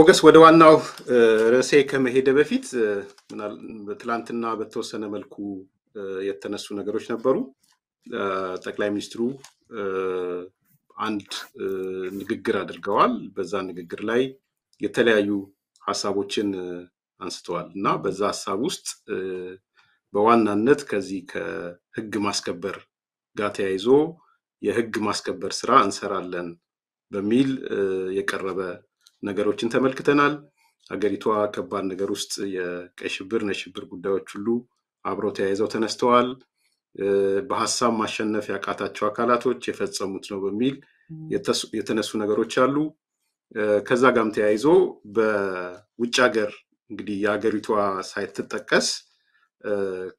ሞገስ ወደ ዋናው ርዕሴ ከመሄደ በፊት ትላንትና በተወሰነ መልኩ የተነሱ ነገሮች ነበሩ። ጠቅላይ ሚኒስትሩ አንድ ንግግር አድርገዋል። በዛ ንግግር ላይ የተለያዩ ሀሳቦችን አንስተዋል እና በዛ ሀሳብ ውስጥ በዋናነት ከዚህ ከህግ ማስከበር ጋር ተያይዞ የህግ ማስከበር ስራ እንሰራለን በሚል የቀረበ ነገሮችን ተመልክተናል። ሀገሪቷ ከባድ ነገር ውስጥ የቀይ ሽብር፣ ነጭ ሽብር ጉዳዮች ሁሉ አብረው ተያይዘው ተነስተዋል። በሀሳብ ማሸነፍ ያቃታቸው አካላቶች የፈጸሙት ነው በሚል የተነሱ ነገሮች አሉ። ከዛ ጋርም ተያይዞ በውጭ ሀገር እንግዲህ የሀገሪቷ ሳይትጠቀስ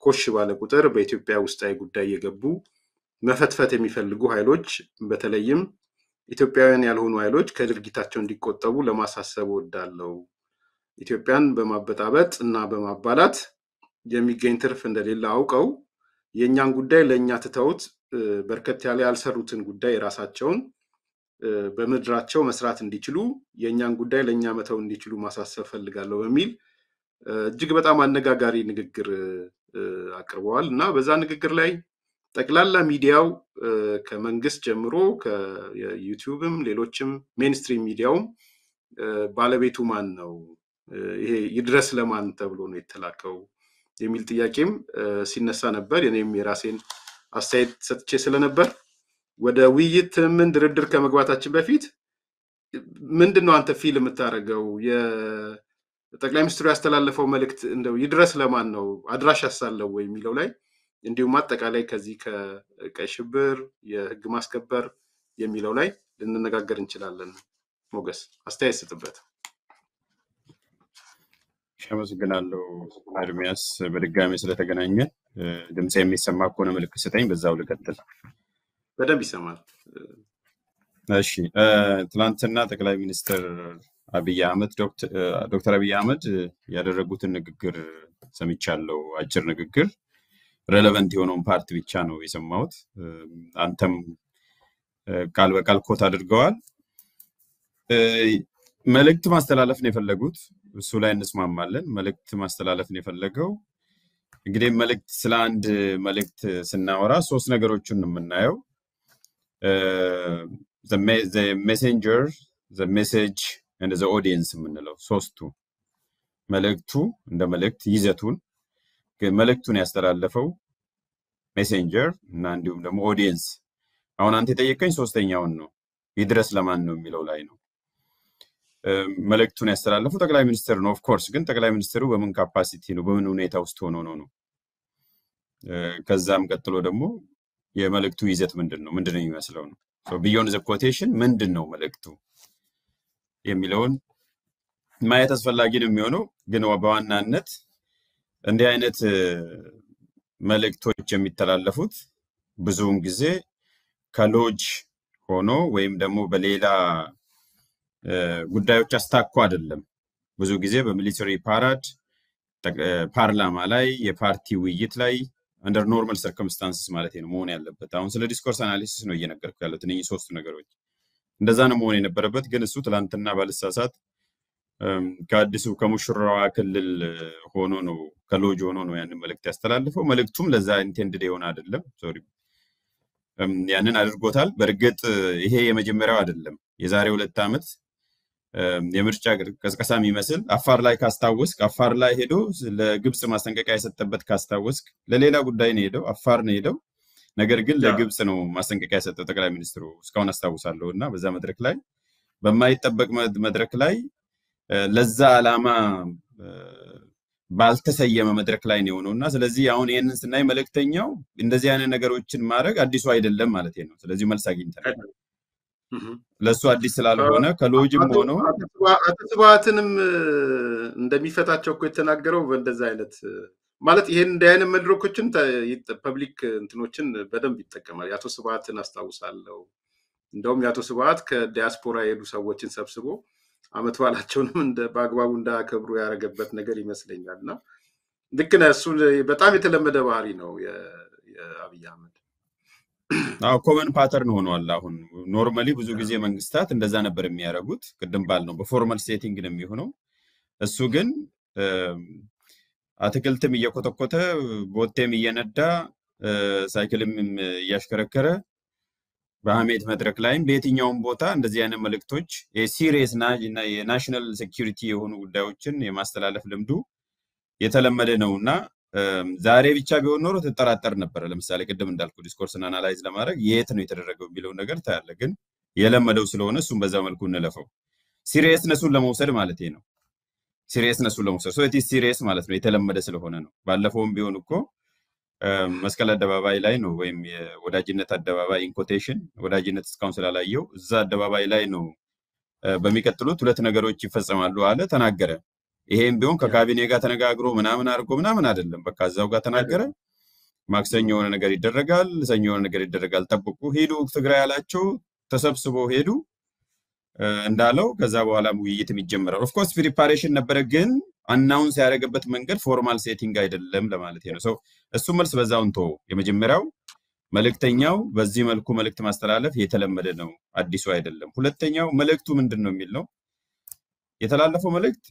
ኮሽ ባለ ቁጥር በኢትዮጵያ ውስጣዊ ጉዳይ የገቡ መፈትፈት የሚፈልጉ ኃይሎች በተለይም ኢትዮጵያውያን ያልሆኑ ኃይሎች ከድርጊታቸው እንዲቆጠቡ ለማሳሰብ እወዳለሁ። ኢትዮጵያን በማበጣበጥ እና በማባላት የሚገኝ ትርፍ እንደሌለ አውቀው የእኛን ጉዳይ ለእኛ ትተውት በርከት ያለ ያልሰሩትን ጉዳይ የራሳቸውን በምድራቸው መስራት እንዲችሉ የእኛን ጉዳይ ለእኛ መተው እንዲችሉ ማሳሰብ ፈልጋለሁ በሚል እጅግ በጣም አነጋጋሪ ንግግር አቅርበዋል እና በዛ ንግግር ላይ ጠቅላላ ሚዲያው ከመንግስት ጀምሮ ከዩቲዩብም ሌሎችም mainstream ሚዲያውም ባለቤቱ ማን ነው? ይሄ ይድረስ ለማን ተብሎ ነው የተላከው የሚል ጥያቄም ሲነሳ ነበር። እኔም የራሴን አስተያየት ሰጥቼ ስለነበር ወደ ውይይት ምን ድርድር ከመግባታችን በፊት ምንድን ነው አንተ feel የምታደርገው ጠቅላይ ሚኒስትሩ ያስተላለፈው መልእክት እንደው ይድረስ ለማን ነው አድራሽ ያሳለው ወይ የሚለው ላይ እንዲሁም አጠቃላይ ከዚህ ከቀይ ሽብር የህግ ማስከበር የሚለው ላይ ልንነጋገር እንችላለን። ሞገስ አስተያየት ስጥበት። አመሰግናለሁ ኤርሚያስ፣ በድጋሚ ስለተገናኘን። ድምፅ የሚሰማ ከሆነ ምልክት ስጠኝ፣ በዛው ልቀጥል። በደንብ ይሰማል። እሺ፣ ትናንትና ጠቅላይ ሚኒስትር አብይ አህመድ ዶክተር አብይ አህመድ ያደረጉትን ንግግር ሰምቻለሁ። አጭር ንግግር relevant የሆነውን part ብቻ ነው የሰማሁት። አንተም ቃል በቃል quote አድርገዋል። መልእክት ማስተላለፍ ነው የፈለጉት። እሱ ላይ እንስማማለን። መልእክት ማስተላለፍ ነው የፈለገው። እንግዲህ መልእክት ስለ አንድ መልእክት ስናወራ ሶስት ነገሮችን የምናየው። messenger፣ message audience የምንለው ሶስቱ መልእክቱ እንደ መልእክት ይዘቱን መልእክቱን ያስተላለፈው messenger እና እንዲሁም ደግሞ audience። አሁን አንተ የጠየቅከኝ ሶስተኛውን ነው ይድረስ ለማን ነው የሚለው ላይ ነው። መልእክቱን ያስተላለፉ ጠቅላይ ሚኒስትር ነው። of course ግን ጠቅላይ ሚኒስትሩ በምን capacity ነው በምን ሁኔታ ውስጥ ሆኖ ነው ነው። ከዛም ቀጥሎ ደግሞ የመልእክቱ ይዘት ምንድን ነው ምንድን ነው የሚመስለው ነው። beyond the quotation ምንድን ነው መልእክቱ የሚለውን ማየት አስፈላጊ ነው የሚሆነው ግን በዋናነት እንዲህ አይነት መልእክቶች የሚተላለፉት ብዙውን ጊዜ ከሎጅ ሆኖ ወይም ደግሞ በሌላ ጉዳዮች አስታኮ አይደለም። ብዙ ጊዜ በ military parade፣ ፓርላማ ላይ፣ የፓርቲ ውይይት ላይ under normal circumstances ማለት ነው መሆን ያለበት። አሁን ስለ discourse analysis ነው እየነገርኩ ያሉት እነኚህ ሶስቱ ነገሮች እንደዛ ነው መሆን የነበረበት። ግን እሱ ትላንትና ባልሳሳት ከአዲሱ ከሙሽራዋ ክልል ሆኖ ነው ከሎጅ ሆኖ ነው ያንን መልእክት ያስተላለፈው። መልእክቱም ለዛ intended የሆነ አይደለም። sorry ያንን አድርጎታል። በእርግጥ ይሄ የመጀመሪያው አይደለም። የዛሬ ሁለት ዓመት የምርጫ ቀስቀሳ የሚመስል አፋር ላይ ካስታወስክ፣ አፋር ላይ ሄዶ ለግብፅ ማስጠንቀቂያ የሰጠበት ካስታወስክ፣ ለሌላ ጉዳይ ነው ሄደው አፋር ነው ሄደው ነገር ግን ለግብፅ ነው ማስጠንቀቂያ የሰጠው ጠቅላይ ሚኒስትሩ እስካሁን አስታውሳለሁ። እና በዛ መድረክ ላይ በማይጠበቅ መድረክ ላይ ለዛ ዓላማ ባልተሰየመ መድረክ ላይ ነው የሆነው እና ስለዚህ አሁን ይህንን ስናይ መልእክተኛው እንደዚህ አይነት ነገሮችን ማድረግ አዲሱ አይደለም ማለት ነው። ስለዚህ መልስ አግኝተናል። ለእሱ አዲስ ስላልሆነ ከሎጅም ሆኖ አቶ ስብሐትንም እንደሚፈታቸው እኮ የተናገረው በእንደዚህ አይነት ማለት ይሄን እንዲህ አይነት መድረኮችን ፐብሊክ እንትኖችን በደንብ ይጠቀማል። የአቶ ስብሐትን አስታውሳለሁ። እንደውም የአቶ ስብሐት ከዲያስፖራ የሄዱ ሰዎችን ሰብስቦ አመት በዓላቸውንም በአግባቡ እንዳያከብሩ ያደረገበት ነገር ይመስለኛል። እና ልክ ነህ። እሱ በጣም የተለመደ ባህሪ ነው የአብይ አህመድ። አዎ common pattern ሆኗል። አሁን normally ብዙ ጊዜ መንግስታት እንደዛ ነበር የሚያደርጉት። ቅድም ባልነው በ formal setting ነው የሚሆነው። እሱ ግን አትክልትም እየኮተኮተ ቦቴም እየነዳ ሳይክልም እያሽከረከረ በሀሜት መድረክ ላይም በየትኛውም ቦታ እንደዚህ አይነት መልእክቶች የ serious የ national security የሆኑ ጉዳዮችን የማስተላለፍ ልምዱ የተለመደ ነው እና ዛሬ ብቻ ቢሆን ኖሮ ትጠራጠር ነበረ። ለምሳሌ ቅድም እንዳልኩ discourse ን analyze ለማድረግ የት ነው የተደረገው የሚለውን ነገር ታያለ። ግን የለመደው ስለሆነ እሱም በዛ መልኩ እንለፈው። seriousness ኡን ለመውሰድ ማለት ነው። seriousness ኡን ለመውሰድ so serious ማለት ነው የተለመደ ስለሆነ ነው። ባለፈውም ቢሆን እኮ መስቀል አደባባይ ላይ ነው ወይም የወዳጅነት አደባባይ in quotation ወዳጅነት እስካሁን ስላላየው እዛ አደባባይ ላይ ነው በሚቀጥሉት ሁለት ነገሮች ይፈጸማሉ አለ ተናገረ። ይሄም ቢሆን ከካቢኔ ጋር ተነጋግሮ ምናምን አድርጎ ምናምን አይደለም። በቃ እዛው ጋር ተናገረ። ማክሰኞ የሆነ ነገር ይደረጋል፣ ሰኞ የሆነ ነገር ይደረጋል፣ ጠብቁ፣ ሂዱ ትግራይ ያላቸው ተሰብስበው ሄዱ እንዳለው። ከዛ በኋላም ውይይትም ይጀምራል። of course preparation ነበረ፣ ግን announce ያደረገበት መንገድ formal setting አይደለም ለማለት ነው። ሰው እሱ መልስ በዛውን ቶ የመጀመሪያው መልእክተኛው በዚህ መልኩ መልእክት ማስተላለፍ የተለመደ ነው፣ አዲሱ አይደለም። ሁለተኛው መልእክቱ ምንድን ነው የሚል ነው የተላለፈው መልእክት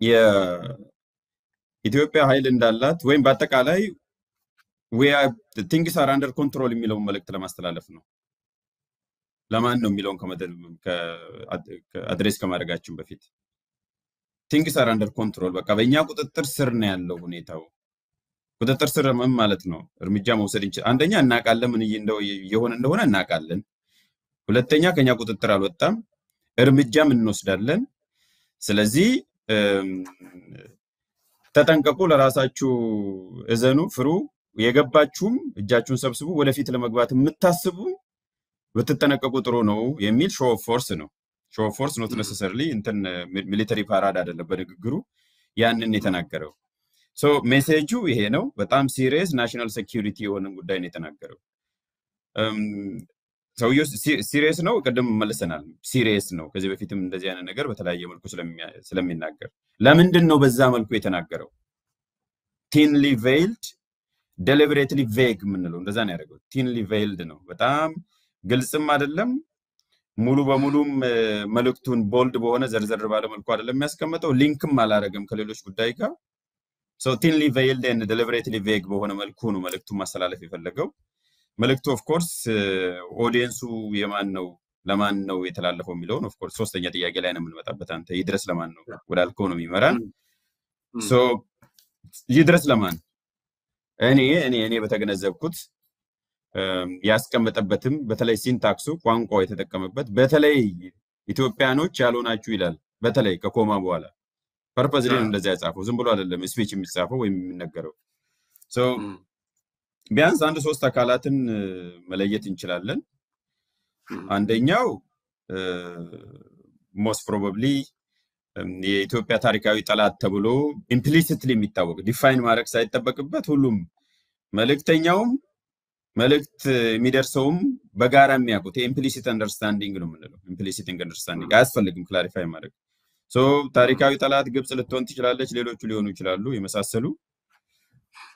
የኢትዮጵያ ኃይል እንዳላት ወይም በአጠቃላይ things are under control የሚለውን መልእክት ለማስተላለፍ ነው። ለማን ነው የሚለውን address ከማድረጋችን በፊት things are under control፣ በቃ በእኛ ቁጥጥር ስር ነው ያለው ሁኔታው። ቁጥጥር ስር ምን ማለት ነው? እርምጃ መውሰድ እንችል። አንደኛ እናውቃለን፣ ምን እየሆነ እንደሆነ እናውቃለን። ሁለተኛ ከኛ ቁጥጥር አልወጣም፣ እርምጃም እንወስዳለን። ስለዚህ ተጠንቀቁ፣ ለራሳችሁ እዘኑ፣ ፍሩ። የገባችሁም እጃችሁን ሰብስቡ፣ ወደፊት ለመግባት የምታስቡ ብትጠነቀቁ ጥሩ ነው የሚል show of force ነው። show force not necessarily እንትን military parade አይደለም በንግግሩ ያንን የተናገረው። so message ኡ ይሄ ነው። በጣም serious national security የሆነ ጉዳይ ነው የተናገረው። ሰውየው serious ነው። ቅድም መልሰናል፣ serious ነው። ከዚህ በፊትም እንደዚህ አይነት ነገር በተለያየ መልኩ ስለሚናገር ለምንድን ነው በዛ መልኩ የተናገረው? thinly veiled deliberately vague የምንለው እንደዛ ነው ያደረገው። thinly veiled ነው፣ በጣም ግልጽም አይደለም። ሙሉ በሙሉም መልእክቱን bold በሆነ ዘርዘር ባለ መልኩ አይደለም የሚያስቀምጠው። link ም አላረገም ከሌሎች ጉዳይ ጋር። thinly veiled and deliberately vague በሆነ መልኩ ነው መልእክቱን ማስተላለፍ የፈለገው። መልእክቱ of course audience ኡ የማን ነው ለማን ነው የተላለፈው የሚለውን of course ሶስተኛ ጥያቄ ላይ ነው የምንመጣበት። አንተ ይድረስ ለማን ነው ወዳልከው ነው የሚመራን። ይድረስ ለማን እኔ እኔ እኔ በተገነዘብኩት ያስቀመጠበትም በተለይ syntax ኡ ቋንቋው የተጠቀመበት በተለይ ኢትዮጵያኖች ያልሆናችሁ ይላል። በተለይ ከ comma በኋላ purpose ነው እንደዚያ ያጻፈው። ዝም ብሎ አይደለም speech የሚጻፈው ወይም የሚነገረው። ቢያንስ አንድ ሶስት አካላትን መለየት እንችላለን። አንደኛው most probably የኢትዮጵያ ታሪካዊ ጠላት ተብሎ implicitly የሚታወቅ define ማድረግ ሳይጠበቅበት ሁሉም መልእክተኛውም መልእክት የሚደርሰውም በጋራ የሚያውቁት የ implicit understanding ነው የምንለው። implicit understanding አያስፈልግም clarify ማድረግ። ታሪካዊ ጠላት ግብፅ ልትሆን ትችላለች፣ ሌሎቹ ሊሆኑ ይችላሉ የመሳሰሉ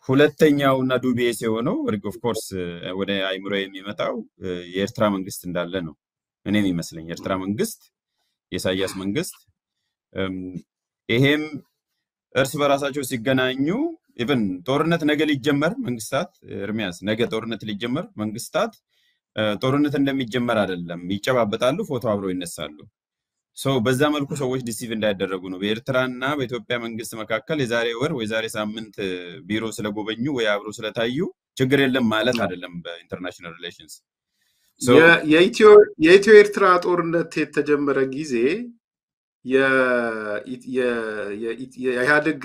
ሁለተኛው እና the obvious የሆነው of course ወደ አይምሮ የሚመጣው የኤርትራ መንግስት እንዳለ ነው። እኔም ይመስለኝ የኤርትራ መንግስት የኢሳያስ መንግስት ይሄም እርስ በራሳቸው ሲገናኙ even ጦርነት ነገ ሊጀመር መንግስታት ኤርሚያስ ነገ ጦርነት ሊጀመር መንግስታት ጦርነት እንደሚጀመር አይደለም ይጨባበጣሉ፣ ፎቶ አብረው ይነሳሉ። ሰው በዛ መልኩ ሰዎች deceive እንዳያደረጉ ነው። በኤርትራና በኢትዮጵያ መንግስት መካከል የዛሬ ወር ወይ ዛሬ ሳምንት ቢሮ ስለጎበኙ ወይ አብሮ ስለታዩ ችግር የለም ማለት አይደለም። በ international relations የኢትዮ ኤርትራ ጦርነት የተጀመረ ጊዜ የኢህአዴግ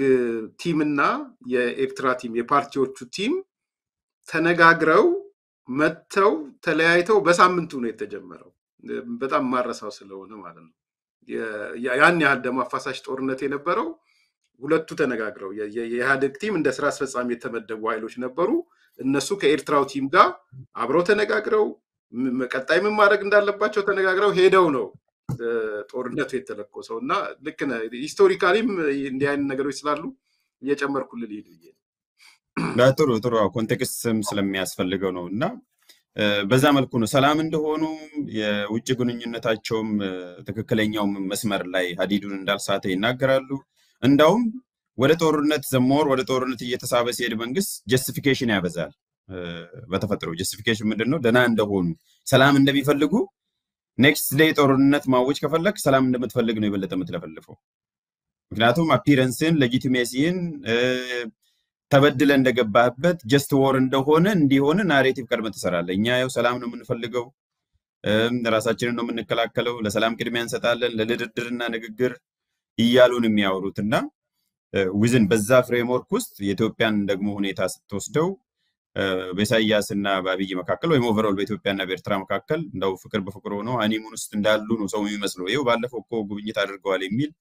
team እና የኤርትራ team የፓርቲዎቹ team ተነጋግረው መጥተው ተለያይተው በሳምንቱ ነው የተጀመረው። በጣም ማልረሳው ስለሆነ ማለት ነው። ያን ያህል ደም አፋሳሽ ጦርነት የነበረው ሁለቱ ተነጋግረው የኢህአዴግ team እንደ ስራ አስፈጻሚ የተመደቡ ኃይሎች ነበሩ። እነሱ ከኤርትራው team ጋር አብረው ተነጋግረው ቀጣይ ምን ማድረግ እንዳለባቸው ተነጋግረው ሄደው ነው ጦርነቱ የተለኮሰው እና ልክ historically ም እንዲህ አይነት ነገሮች ስላሉ እየጨመርኩልህ ልሂድ ብዬ ነው። ጥሩ ጥሩ context ም ስለሚያስፈልገው ነው እና በዛ መልኩ ነው ሰላም እንደሆኑ የውጭ ግንኙነታቸውም ትክክለኛው መስመር ላይ ሀዲዱን እንዳልሳተ ይናገራሉ። እንዳውም ወደ ጦርነት ዘሞር ወደ ጦርነት እየተሳበ ሲሄድ መንግስት justification ያበዛል። በተፈጥሮ justification ምንድን ነው? ደህና እንደሆኑ ሰላም እንደሚፈልጉ next day ጦርነት ማወጅ ከፈለግ ሰላም እንደምትፈልግ ነው የበለጠ የምትለፈልፈው። ምክንያቱም appearance ን legitimacy ን ተበድለ እንደገባህበት just war እንደሆነ እንዲሆን narrative ቀድመ ትሰራለህ። እኛ ያው ሰላም ነው የምንፈልገው፣ ራሳችንን ነው የምንከላከለው፣ ለሰላም ቅድሚያ እንሰጣለን፣ ለድርድርና ንግግር እያሉን የሚያወሩት እና within በዛ framework ውስጥ የኢትዮጵያን ደግሞ ሁኔታ ስትወስደው በኢሳያስ እና በአብይ መካከል ወይም overall በኢትዮጵያና በኤርትራ መካከል እንደው ፍቅር በፍቅር ሆነው honeymoon ውስጥ እንዳሉ ነው ሰው የሚመስለው። ይኸው ባለፈው እኮ ጉብኝት አድርገዋል የሚል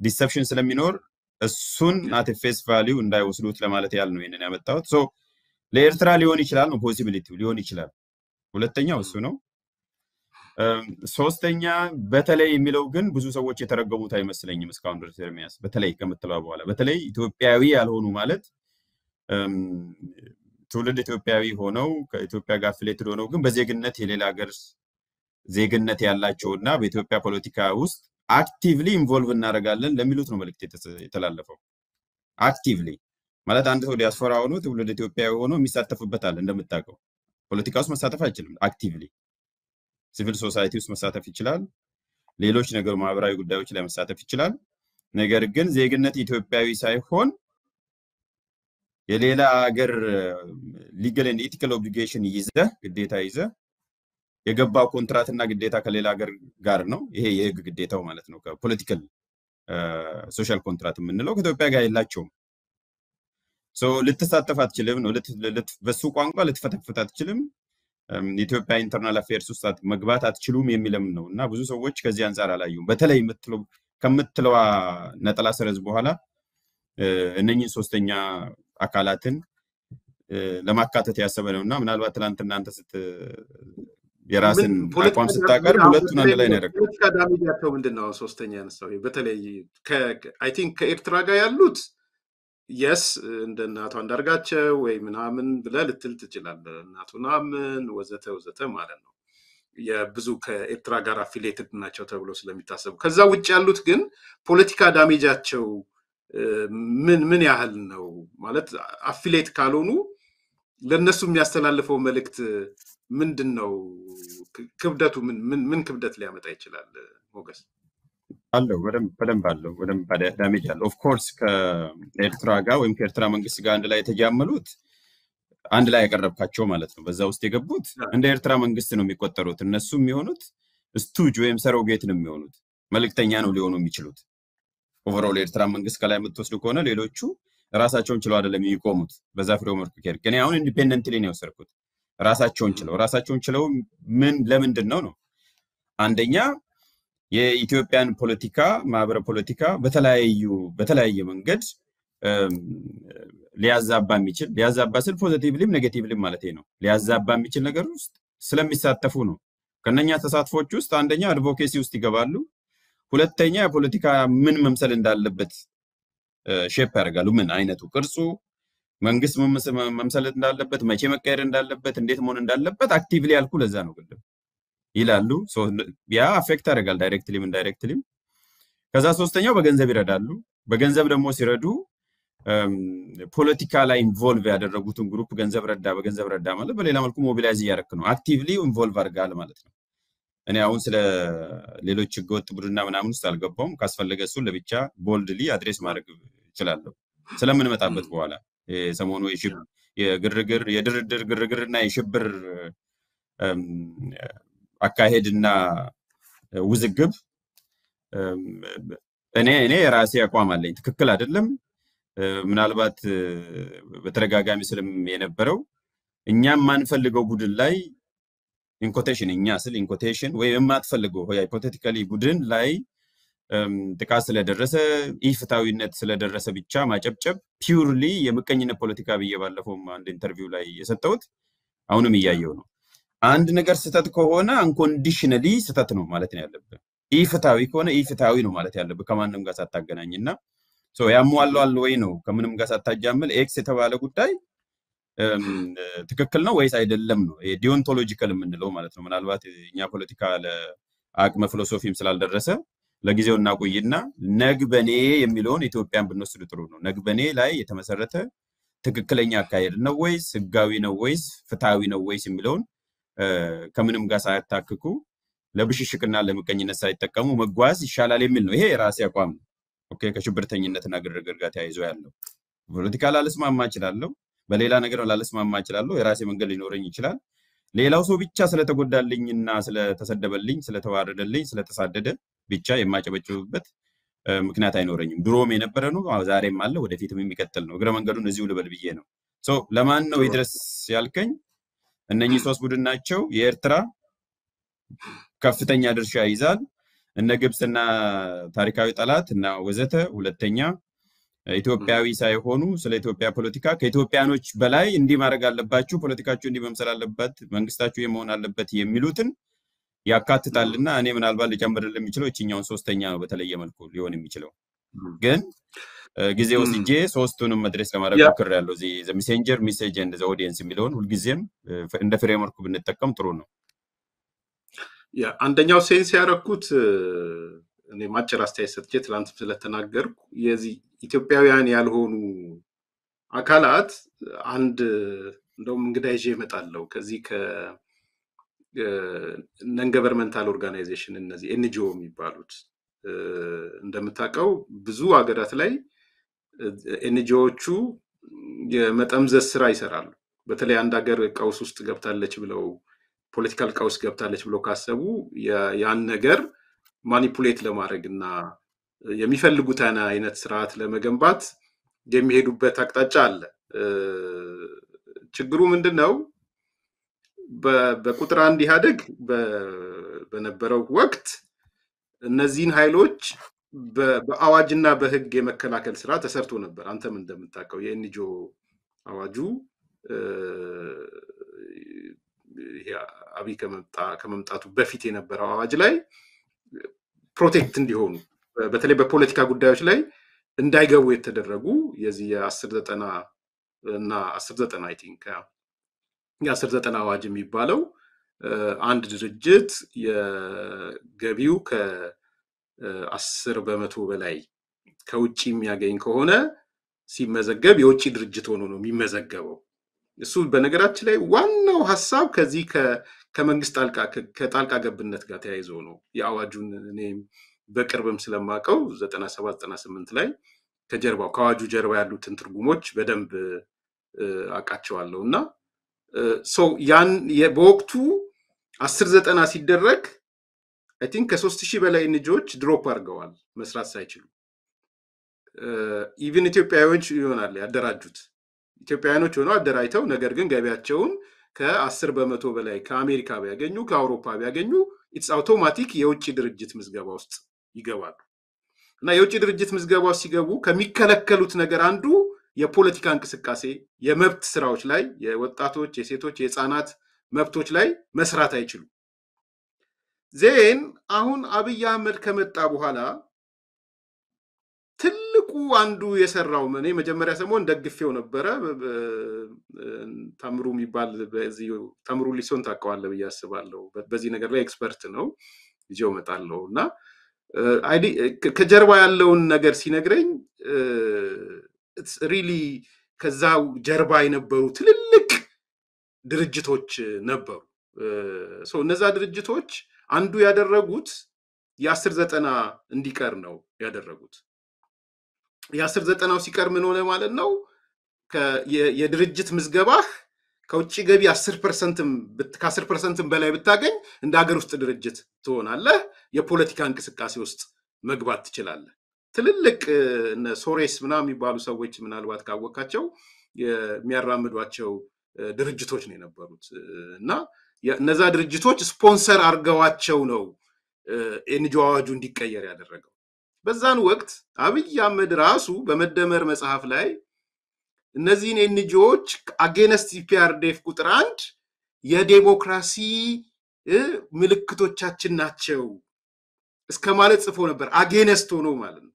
deception ስለሚኖር እሱን at face value እንዳይወስዱት ለማለት ያህል ነው ይህንን ያመጣሁት። ለኤርትራ ሊሆን ይችላል ነው possibility ው ሊሆን ይችላል። ሁለተኛው እሱ ነው። ሶስተኛ በተለይ የሚለው ግን ብዙ ሰዎች የተረጎሙት አይመስለኝም እስካሁን ድረስ ኤርሚያስ፣ በተለይ ከምትለው በኋላ በተለይ ኢትዮጵያዊ ያልሆኑ ማለት ትውልድ ኢትዮጵያዊ ሆነው ከኢትዮጵያ ጋር affiliated ሆነው ግን በዜግነት የሌላ ሀገር ዜግነት ያላቸው እና በኢትዮጵያ ፖለቲካ ውስጥ actively involve እናደርጋለን ለሚሉት ነው መልዕክት የተላለፈው። actively ማለት አንድ ሰው ዲያስፖራ ሆኖ ትውልድ ኢትዮጵያዊ ሆኖ የሚሳተፍበታል። እንደምታውቀው ፖለቲካ ውስጥ መሳተፍ አይችልም። actively civil society ውስጥ መሳተፍ ይችላል። ሌሎች ነገር ማህበራዊ ጉዳዮች ላይ መሳተፍ ይችላል። ነገር ግን ዜግነት ኢትዮጵያዊ ሳይሆን የሌላ ሀገር legal ethical obligation ይዘህ ግዴታ ይዘህ የገባው ኮንትራት እና ግዴታ ከሌላ ሀገር ጋር ነው። ይሄ የህግ ግዴታው ማለት ነው። ከ political social contract የምንለው ከኢትዮጵያ ጋር የላቸውም። ልትሳተፍ አትችልም ነው። በሱ ቋንቋ ልትፈተፍት አትችልም። የኢትዮጵያ internal affairs ውስጥ መግባት አትችሉም የሚልም ነው እና ብዙ ሰዎች ከዚህ አንጻር አላዩም። በተለይ ከምትለዋ ነጠላ ሰረዝ በኋላ እነኝህን ሶስተኛ አካላትን ለማካተት ያሰበ ነው እና ምናልባት ትናንት እናንተ ስት የራስን አቋም ስታቀርብ ሁለቱን አንድ ላይ political damage ኣቸው ምንድን ነው? ሶስተኛ ያነሳው በተለይ I think ከኤርትራ ጋር ያሉት የስ እንደ እናቱ አንዳርጋቸው ወይ ምናምን ብለህ ልትል ትችላለህ። እናቱ ምናምን ወዘተ ወዘተ ማለት ነው። የብዙ ከኤርትራ ጋር affiliated ናቸው ተብሎ ስለሚታሰቡ ከዛ ውጭ ያሉት ግን political damage ኣቸው ምን ምን ያህል ነው ማለት affiliate ካልሆኑ ለእነሱ የሚያስተላልፈው መልእክት ምንድን ነው? ክብደቱ ምን ክብደት ሊያመጣ ይችላል? ሞገስ አለው በደንብ አለው በደንብ damage አለው። of course ከኤርትራ ጋር ወይም ከኤርትራ መንግስት ጋር አንድ ላይ የተጃመሉት አንድ ላይ ያቀረብካቸው ማለት ነው። በዛ ውስጥ የገቡት እንደ ኤርትራ መንግስት ነው የሚቆጠሩት። እነሱ የሚሆኑት stooge ወይም surrogate ነው የሚሆኑት። መልእክተኛ ነው ሊሆኑ የሚችሉት። overall የኤርትራ መንግስት ከላይ የምትወስዱ ከሆነ ሌሎቹ ራሳቸውን ችለው አይደለም የሚቆሙት። በዛ framework ከሄድክ እኔ አሁን independently ነው የወሰድኩት። ራሳቸውን ችለው ራሳቸውን ችለው ምን ለምንድን ነው ነው አንደኛ የኢትዮጵያን ፖለቲካ ማህበረ ፖለቲካ በተለያዩ በተለያየ መንገድ ሊያዛባ የሚችል ሊያዛባ ስል positively ም negatively ም ማለት ነው ሊያዛባ የሚችል ነገር ውስጥ ስለሚሳተፉ ነው። ከነኛ ተሳትፎች ውስጥ አንደኛ advocacy ውስጥ ይገባሉ። ሁለተኛ የፖለቲካ ምን መምሰል እንዳለበት shape ያደርጋሉ። ምን አይነቱ ቅርጹ መንግስት መምሰል እንዳለበት፣ መቼ መካሄድ እንዳለበት፣ እንዴት መሆን እንዳለበት actively ያልኩ ለዛ ነው ቅድም ይላሉ። ያ affect ያደርጋል directly ም indirectly ም። ከዛ ሶስተኛው በገንዘብ ይረዳሉ። በገንዘብ ደግሞ ሲረዱ ፖለቲካ ላይ involve ያደረጉትን group ገንዘብ ረዳ። በገንዘብ ረዳ ማለት በሌላ መልኩ mobilize እያደረክ ነው። actively involve አድርጋል ማለት ነው። እኔ አሁን ስለ ሌሎች ህገወጥ ቡድንና ምናምን ውስጥ አልገባውም። ካስፈለገ እሱን ለብቻ boldly address ማድረግ እችላለሁ ስለምንመጣበት በኋላ ሰሞኑ የግርግር የድርድር ግርግርና የሽብር አካሄድና ውዝግብ እኔ እኔ የራሴ አቋም አለኝ። ትክክል አይደለም። ምናልባት በተደጋጋሚ ስልም የነበረው እኛ የማንፈልገው ቡድን ላይ in quotation እኛ ስል in quotation ወይም የማትፈልገው hypothetically ቡድን ላይ ጥቃት ስለደረሰ ኢፍትሐዊነት ስለደረሰ ብቻ ማጨብጨብ purely የምቀኝነት ፖለቲካ ብዬ ባለፈውም አንድ interview ላይ የሰጠሁት አሁንም እያየው ነው። አንድ ነገር ስህተት ከሆነ unconditionally ስህተት ነው ማለት ነው ያለብህ። ኢፍትሐዊ ከሆነ ኢፍትሐዊ ነው ማለት ያለብህ ከማንም ጋር ሳታገናኝ እና ያሟላል ወይ ነው ከምንም ጋር ሳታጃምል X የተባለ ጉዳይ ትክክል ነው ወይስ አይደለም ነው deontological የምንለው ማለት ነው። ምናልባት እኛ ፖለቲካ ለአቅመ philosophy ም ስላልደረሰ ለጊዜው እናቆይና ነግበኔ የሚለውን ኢትዮጵያን ብንወስድ ጥሩ ነው። ነግበኔ ላይ የተመሰረተ ትክክለኛ አካሄድ ነው ወይስ ህጋዊ ነው ወይስ ፍትሐዊ ነው ወይስ የሚለውን ከምንም ጋር ሳያታክኩ ለብሽሽቅና ለምቀኝነት ሳይጠቀሙ መጓዝ ይሻላል የሚል ነው። ይሄ የራሴ አቋም ነው። ከሽብርተኝነትና ግርግር ጋር ተያይዞ ያለው ፖለቲካ ላልስማማ እችላለሁ፣ በሌላ ነገር ላልስማማ እችላለሁ። የራሴ መንገድ ሊኖረኝ ይችላል። ሌላው ሰው ብቻ ስለተጎዳልኝና ስለተሰደበልኝ፣ ስለተዋረደልኝ፣ ስለተሳደደ ብቻ የማጨበጭብበት ምክንያት አይኖረኝም። ድሮም የነበረ ነው፣ ዛሬም አለ፣ ወደፊትም የሚቀጥል ነው። እግረ መንገዱን እዚሁ ልበል ብዬ ነው። ለማን ነው ይድረስ ያልከኝ? እነኚህ ሶስት ቡድን ናቸው። የኤርትራ ከፍተኛ ድርሻ ይዛል። እነ ግብፅና ታሪካዊ ጠላት እና ወዘተ። ሁለተኛ ኢትዮጵያዊ ሳይሆኑ ስለ ኢትዮጵያ ፖለቲካ ከኢትዮጵያኖች በላይ እንዲህ ማድረግ አለባችሁ፣ ፖለቲካችሁ እንዲህ መምሰል አለበት፣ መንግስታችሁ የመሆን አለበት የሚሉትን ያካትታልና እኔ ምናልባት ሊጨምርል የሚችለው እችኛውን ሶስተኛ ነው በተለየ መልኩ ሊሆን የሚችለው ግን ጊዜ ወስጄ ሶስቱንም address ለማድረግ ሞክሬያለሁ። messenger message and the audience የሚለውን ሁልጊዜም እንደ framework ብንጠቀም ጥሩ ነው። አንደኛው sense ያደረኩት እኔ አጭር አስተያየት ሰጥቼ ትላንት ስለተናገርኩ የዚህ ኢትዮጵያውያን ያልሆኑ አካላት አንድ እንደውም እንግዳ ይዤ እመጣለሁ ከዚህ non governmental organization እነዚህ NGO የሚባሉት እንደምታውቀው ብዙ ሀገራት ላይ NGO ዎቹ የመጠምዘዝ ስራ ይሰራሉ። በተለይ አንድ ሀገር ቀውስ ውስጥ ገብታለች ብለው political ቀውስ ገብታለች ብለው ካሰቡ ያን ነገር manipulate ለማድረግ እና የሚፈልጉትን አይነት ስርዓት ለመገንባት የሚሄዱበት አቅጣጫ አለ። ችግሩ ምንድን ነው? በቁጥር አንድ ኢህአዴግ በነበረው ወቅት እነዚህን ኃይሎች በአዋጅና በህግ የመከላከል ስራ ተሰርቶ ነበር። አንተም እንደምታውቀው የ NGO አዋጁ አብይ ከመምጣቱ በፊት የነበረው አዋጅ ላይ protect እንዲሆኑ በተለይ በፖለቲካ ጉዳዮች ላይ እንዳይገቡ የተደረጉ የዚህ የአስር ዘጠና እና አስር ዘጠና I think የአስር ዘጠና አዋጅ የሚባለው አንድ ድርጅት የገቢው ከአስር በመቶ በላይ ከውጭ የሚያገኝ ከሆነ ሲመዘገብ የውጭ ድርጅት ሆኖ ነው የሚመዘገበው። እሱ በነገራችን ላይ ዋናው ሀሳብ ከዚህ ከመንግስት ከጣልቃ ገብነት ጋር ተያይዞ ነው። የአዋጁን እኔም በቅርብም ስለማውቀው ዘጠና ሰባት ዘጠና ስምንት ላይ ከጀርባው ከአዋጁ ጀርባ ያሉትን ትርጉሞች በደንብ አውቃቸዋለሁ። እና ያን በወቅቱ አስር ዘጠና ሲደረግ I think ከሶስት ሺህ በላይ ልጆች drop አድርገዋል መስራት ሳይችሉ። even ኢትዮጵያውያኖች ይሆናል ያደራጁት። ኢትዮጵያውያኖች ሆነው አደራጅተው ነገር ግን ገቢያቸውን ከአስር በመቶ በላይ ከአሜሪካ ቢያገኙ ከአውሮፓ ቢያገኙ it's automatic የውጭ ድርጅት ምዝገባ ውስጥ ይገባሉ እና የውጭ ድርጅት ምዝገባ ሲገቡ ከሚከለከሉት ነገር አንዱ የፖለቲካ እንቅስቃሴ የመብት ስራዎች ላይ የወጣቶች፣ የሴቶች፣ የህፃናት መብቶች ላይ መስራት አይችሉም። then አሁን አብይ አህመድ ከመጣ በኋላ ትልቁ አንዱ የሰራው እኔ መጀመሪያ ሰሞን ደግፌው ነበረ። ተምሩ የሚባል ተምሩ ሊሶን ታውቀዋለህ ብዬ አስባለሁ። በዚህ ነገር ላይ expert ነው። ይዤው እመጣለሁ እና ከጀርባ ያለውን ነገር ሲነግረኝ really ከዛ ጀርባ የነበሩ ትልልቅ ድርጅቶች ነበሩ። እነዛ ድርጅቶች አንዱ ያደረጉት የአስር ዘጠና እንዲቀር ነው ያደረጉት። የአስር ዘጠናው ሲቀር ምን ሆነ ማለት ነው? የድርጅት ምዝገባህ ከውጭ ገቢ ከአስር percent ም በላይ ብታገኝ እንደ ሀገር ውስጥ ድርጅት ትሆናለህ። የፖለቲካ እንቅስቃሴ ውስጥ መግባት ትችላለህ። ትልልቅ ሶሮስ ምናምን የሚባሉ ሰዎች ምናልባት ካወቃቸው የሚያራምዷቸው ድርጅቶች ነው የነበሩት እና እነዛ ድርጅቶች ስፖንሰር አድርገዋቸው ነው NGO አዋጁ እንዲቀየር ያደረገው። በዛን ወቅት አብይ አህመድ ራሱ በመደመር መጽሐፍ ላይ እነዚህን NGO ዎች against EPRDF ቁጥር አንድ የዴሞክራሲ ምልክቶቻችን ናቸው እስከ ማለት ጽፎ ነበር። against ሆኖ ማለት ነው።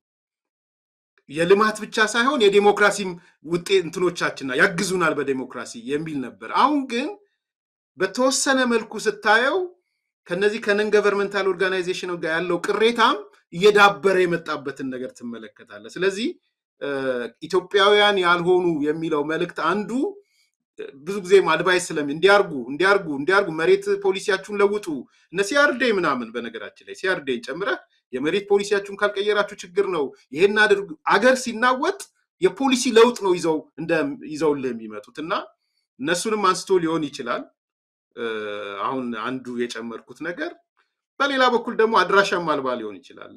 የልማት ብቻ ሳይሆን የዴሞክራሲም ውጤት እንትኖቻችንና ያግዙናል በዴሞክራሲ የሚል ነበር። አሁን ግን በተወሰነ መልኩ ስታየው ከነዚህ ከ non-governmental organization ጋር ያለው ቅሬታም እየዳበረ የመጣበትን ነገር ትመለከታለህ። ስለዚህ ኢትዮጵያውያን ያልሆኑ የሚለው መልእክት አንዱ ብዙ ጊዜም አድቫይስ ስለሚ እንዲያርጉ እንዲያርጉ እንዲያርጉ መሬት ፖሊሲያችሁን ለውጡ እነ ሲአርዴ ምናምን በነገራችን ላይ ሲአርዴን ጨምረህ የመሬት ፖሊሲያችሁን ካልቀየራችሁ ችግር ነው፣ ይሄን አድርጉ። አገር ሲናወጥ የፖሊሲ ለውጥ ነው ይዘው ይዘውልህ የሚመጡት እና እነሱንም አንስቶ ሊሆን ይችላል። አሁን አንዱ የጨመርኩት ነገር በሌላ በኩል ደግሞ አድራሻም አልባ ሊሆን ይችላል።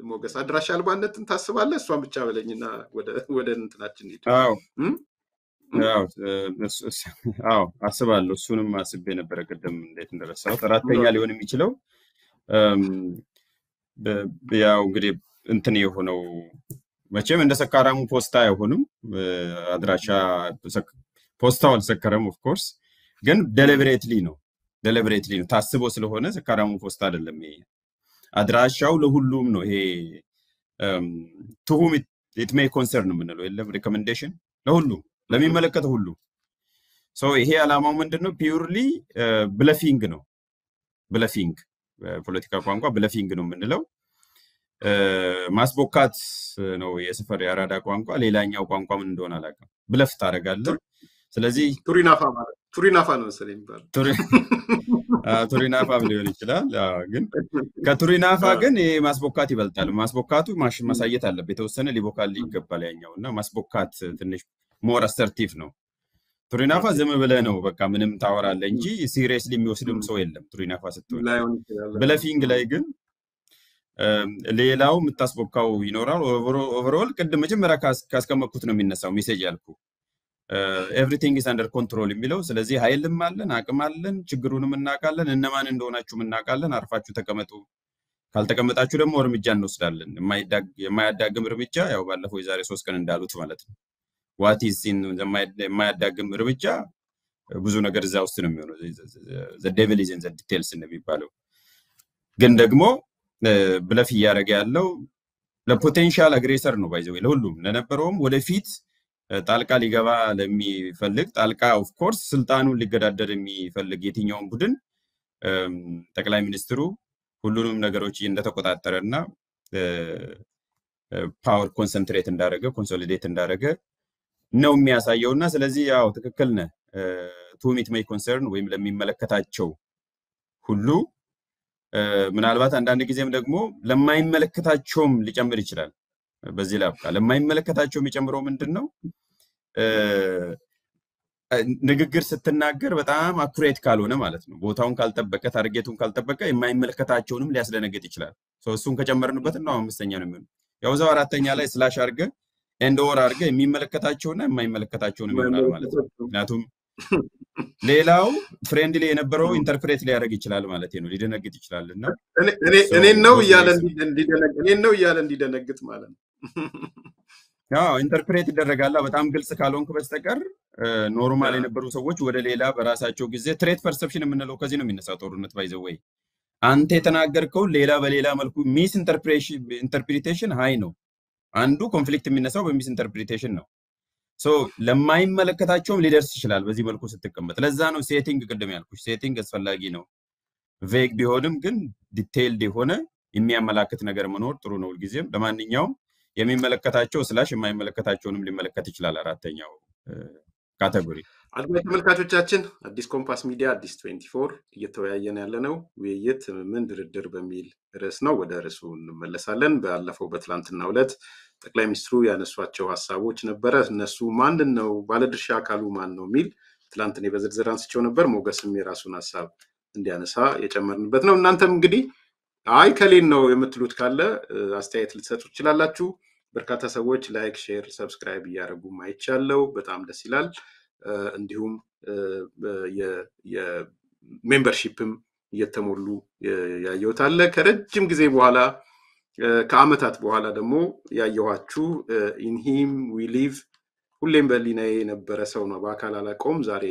ሞገስ አድራሻ አልባነትን ታስባለህ? እሷን ብቻ በለኝና ወደ እንትናችን ሄድ። አዎ አስባለሁ። እሱንም አስቤ ነበረ ቅድም እንዴት እንደረሳሁት። አራተኛ ሊሆን የሚችለው ያው እንግዲህ እንትን የሆነው መቼም እንደ ሰካራሙ ፖስታ አይሆንም። አድራሻ ፖስታው አልሰከረም of course፣ ግን deliberately ነው deliberately ነው ታስቦ ስለሆነ ሰካራሙ ፖስታ አይደለም። ይሄ አድራሻው ለሁሉም ነው። ይሄ To whom it may concern የምንለው የለም recommendation ለሁሉም ለሚመለከተው ሁሉ ሰው ይሄ ዓላማው ምንድን ነው? purely bluffing ነው። bluffing በፖለቲካ ቋንቋ bluffing ነው የምንለው። ማስቦካት ነው የሰፈር የአራዳ ቋንቋ። ሌላኛው ቋንቋ ምን እንደሆነ አላውቅም። bluff ታደርጋለህ። ስለዚህ ቱሪናፋ ማለት ቱሪናፋ ነው መሰለኝ የሚባለው። ቱሪናፋም ሊሆን ይችላል። ግን ከቱሪናፋ ግን ይሄ ማስቦካት ይበልጣል። ማስቦካቱ ማሳየት አለበት። የተወሰነ ሊቦካል ይገባል ያኛው እና ማስቦካት ትንሽ more assertive ነው። ቱሪናፋ ዝም ብለህ ነው በቃ ምንም ታወራለህ እንጂ seriously የሚወስድም ሰው የለም። ቱሪናፋ ስትሆን bluffing ላይ ግን ሌላው የምታስቦካው ይኖራል። overall ቅድም መጀመሪያ ካስቀመጥኩት ነው የሚነሳው message ያልኩ everything is under control የሚለው ስለዚህ ኃይልም አለን አቅም አለን ችግሩንም እናውቃለን እነማን እንደሆናችሁም እናውቃለን አርፋችሁ ተቀመጡ ካልተቀመጣችሁ ደግሞ እርምጃ እንወስዳለን የማያዳግም እርምጃ ያው ባለፈው የዛሬ ሶስት ቀን እንዳሉት ማለት ነው what is የማያዳግም እርምጃ ብዙ ነገር እዛ ውስጥ ነው የሚሆነው። devil is in the details እንደሚባለው ግን ደግሞ bluff እያደረገ ያለው ለ potential aggressor ነው by the way ለሁሉም። ለነበረውም ወደፊት ጣልቃ ሊገባ ለሚፈልግ ጣልቃ of course ስልጣኑን ሊገዳደር የሚፈልግ የትኛውን ቡድን ጠቅላይ ሚኒስትሩ ሁሉንም ነገሮች እንደተቆጣጠረ እና power concentrate እንዳደረገ consolidate እንዳደረገ ነው የሚያሳየው እና ስለዚህ ያው ትክክል ነህ to whom it may concern ወይም ለሚመለከታቸው ሁሉ ምናልባት አንዳንድ ጊዜም ደግሞ ለማይመለከታቸውም ሊጨምር ይችላል። በዚህ ላብቃ። ለማይመለከታቸው የሚጨምረው ምንድን ነው? ንግግር ስትናገር በጣም accurate ካልሆነ ማለት ነው፣ ቦታውን ካልጠበቀ፣ target ኡን ካልጠበቀ የማይመለከታቸውንም ሊያስደነግጥ ይችላል። እሱን ከጨመርንበት ነው አምስተኛ ነው የሚሆነው። ያው እዛው አራተኛ ላይ slash አድርገ and or አድርገ የሚመለከታቸውና የማይመለከታቸውንም ይሆናል ማለት ነው። ምክንያቱም ሌላው friendly የነበረው interpret ሊያደርግ ይችላል ማለት ነው፣ ሊደነግጥ ይችላል እና እኔን ነው እያለ እኔን ነው እያለ እንዲደነግጥ ማለት ነው። ያው interpret ይደረጋላ። በጣም ግልጽ ካልሆንክ በስተቀር normal የነበሩ ሰዎች ወደ ሌላ በራሳቸው ጊዜ threat perception የምንለው ከዚህ ነው የሚነሳው። ጦርነት by the way አንተ የተናገርከውን ሌላ በሌላ መልኩ misinterpretation high ነው። አንዱ conflict የሚነሳው በ misinterpretation ነው። ለማይመለከታቸውም ሊደርስ ይችላል በዚህ መልኩ ስትቀመጥ። ለዛ ነው setting ቅድም ያልኩሽ setting አስፈላጊ ነው። vague ቢሆንም ግን detailed የሆነ የሚያመላክት ነገር መኖር ጥሩ ነው ሁልጊዜም። ለማንኛውም የሚመለከታቸው slash የማይመለከታቸውንም ሊመለከት ይችላል። አራተኛው category አድማጭ ተመልካቾቻችን አዲስ ኮምፓስ ሚዲያ አዲስ twenty four እየተወያየን ያለነው ውይይት ምን ድርድር በሚል ርዕስ ነው። ወደ ርዕሱ እንመለሳለን። ባለፈው በትላንትናው ዕለት ጠቅላይ ሚኒስትሩ ያነሷቸው ሀሳቦች ነበረ። እነሱ ማንን ነው ባለድርሻ አካሉ ማን ነው የሚል ትላንት እኔ በዝርዝር አንስቸው ነበር። ሞገስም የራሱን ሀሳብ እንዲያነሳ የጨመርንበት ነው። እናንተም እንግዲህ አይ ከሌን ነው የምትሉት ካለ አስተያየት ልትሰጡ ትችላላችሁ። በርካታ ሰዎች ላይክ፣ ሼር፣ ሰብስክራይብ እያደረጉ ማይቻለው በጣም ደስ ይላል። እንዲሁም የሜምበርሺፕም እየተሞሉ ያየሁት አለ። ከረጅም ጊዜ በኋላ ከአመታት በኋላ ደግሞ ያየኋችሁ ኢንሂም ዊ ሊቭ ሁሌም በሊናዬ የነበረ ሰው ነው። በአካል አላውቀውም። ዛሬ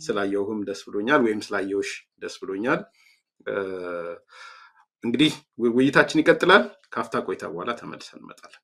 ስላየውህም ደስ ብሎኛል፣ ወይም ስላየውሽ ደስ ብሎኛል። እንግዲህ ውይይታችን ይቀጥላል። ከአፍታ ቆይታ በኋላ ተመልሰን እንመጣለን።